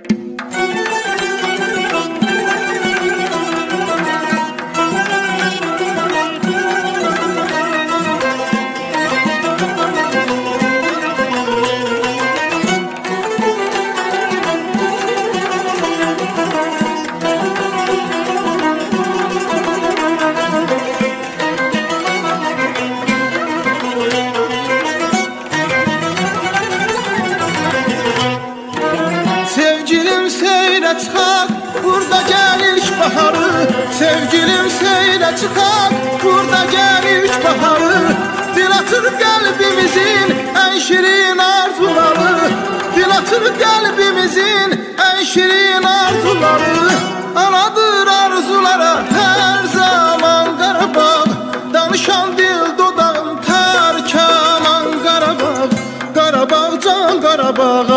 Sevgilim seyle çıkak Burada gel ilk baharı Sevgilim seyle çıkak Burada gel ilk baharı Dil atır kalbimizin en şirin arzuları Dil atır kalbimizin en şirin arzuları Anadır arzulara her zaman Karabağ Danışan dil dudağım terk aman Karabağ Karabağ can Karabağ